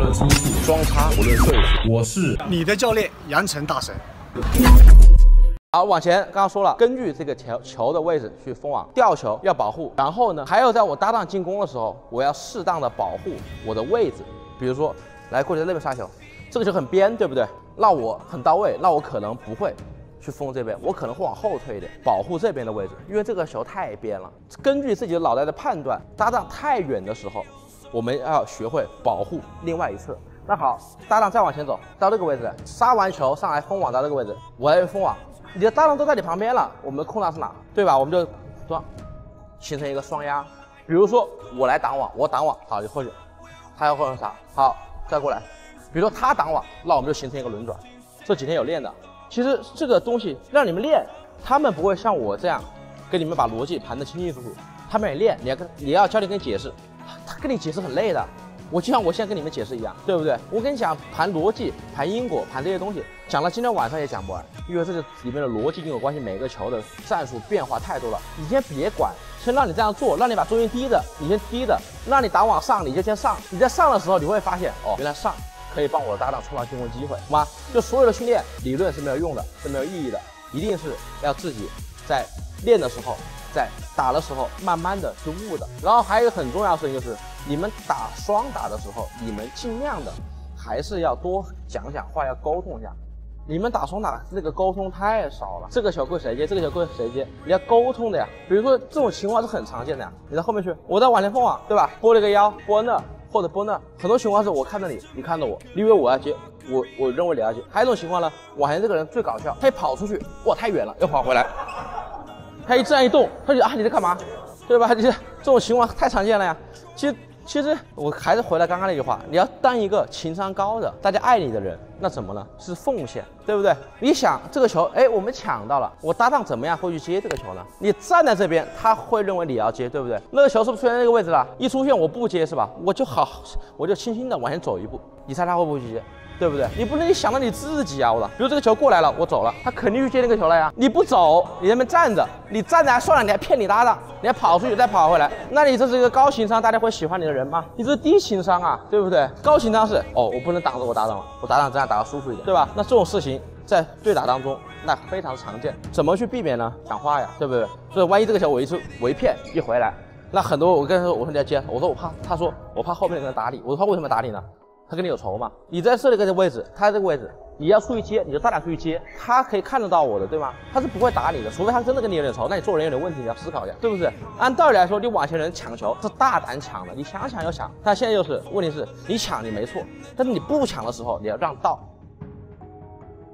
论出处，装叉不论岁数。我是你的教练杨晨大神。好，往前，刚刚说了，根据这个球球的位置去封网，吊球要保护，然后呢，还有在我搭档进攻的时候，我要适当的保护我的位置。比如说，来过去那边杀球，这个球很边，对不对？那我很到位，那我可能不会去封这边，我可能会往后退一点，保护这边的位置，因为这个球太边了。根据自己的脑袋的判断，搭档太远的时候，我们要学会保护另外一侧。那好，搭档再往前走到这个位置，杀完球上来封网到这个位置，我要封网，你的搭档都在你旁边了，我们的空档是哪？对吧？我们就装形成一个双压。比如说我来挡网，我挡网，好就过去，他要或者啥，好再过来。比如说他挡网，那我们就形成一个轮转。这几天有练的，其实这个东西让你们练，他们不会像我这样跟你们把逻辑盘得清清楚楚。他们也练，你要跟你要教练跟解释，他跟你解释很累的。我就像我现在跟你们解释一样，对不对？我跟你讲盘逻辑、盘因果、盘这些东西，讲到今天晚上也讲不完，因为这个里面的逻辑因果关系，每个球的战术变化太多了。你先别管，先让你这样做，让你把重心低着，你先低着，让你打往上，你就先上。你在上的时候，你会发现，哦，原来上可以帮我的搭档创造进攻机会，好吗？就所有的训练理论是没有用的，是没有意义的，一定是要自己在练的时候。在打的时候，慢慢的去悟的。然后还有一个很重要的事情就是，你们打双打的时候，你们尽量的还是要多讲讲话，要沟通一下。你们打双打那个沟通太少了，这个球归谁接，这个球归谁接，你要沟通的呀。比如说这种情况是很常见的呀，你在后面去，我在往前封网，对吧？拨了个腰，拨那或者拨那，很多情况是我看着你，你看着我，你以为我要接，我我认为你要接。还有一种情况呢，往前这个人最搞笑，他一跑出去，哇，太远了，又跑回来。他一这样一动，他就啊你在干嘛，对吧？你这这种情况太常见了呀。其实其实我还是回来刚刚那句话，你要当一个情商高的、大家爱你的人，那怎么呢？是奉献，对不对？你想这个球，哎，我们抢到了，我搭档怎么样会去接这个球呢？你站在这边，他会认为你要接，对不对？那个球是不是出现在这个位置了？一出现我不接是吧？我就好，我就轻轻的往前走一步，你猜他会不会去接？对不对？你不能你想到你自己啊！我操，比如这个球过来了，我走了，他肯定去接那个球了呀。你不走，你在那边站着，你站着还算了，你还骗你搭档，你还跑出去再跑回来，那你这是一个高情商，大家会喜欢你的人吗？你这是低情商啊，对不对？高情商是哦，我不能挡着我搭档了，我搭档这样打的舒服一点，对吧？那这种事情在对打当中那非常常见，怎么去避免呢？讲话呀，对不对？所以万一这个球我一出我一骗一回来，那很多我跟他说我说你要接，我说我怕，他说我怕后面的人打你，我说他为什么打你呢？他跟你有仇嘛？你在这里个位置，他在这个位置，你要出去接，你就大胆出去接，他可以看得到我的，对吗？他是不会打你的，除非他真的跟你有点仇，那你做人有点问题，你要思考一下，对不对？按道理来说，你往前人抢球是大胆抢的，你想抢就抢。但现在就是，问题是你抢你没错，但是你不抢的时候，你要让道。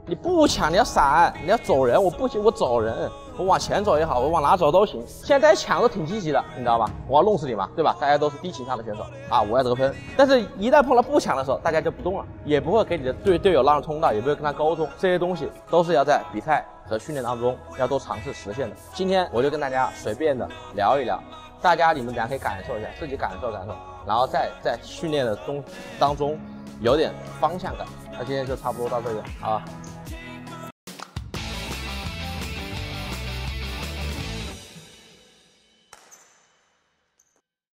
你不抢，你要闪，你要走人，我不行，我走人。我往前走也好，我往哪走都行。现在大家抢都挺积极的，你知道吧？我要弄死你嘛，对吧？大家都是低情商的选手啊，我要得分。但是，一旦碰到不抢的时候，大家就不动了，也不会给你的队队友让通道，也不会跟他沟通。这些东西都是要在比赛和训练当中要多尝试实现的。今天我就跟大家随便的聊一聊，大家你们俩可以感受一下，自己感受感受，然后再在训练的中当中有点方向感。那今天就差不多到这里啊。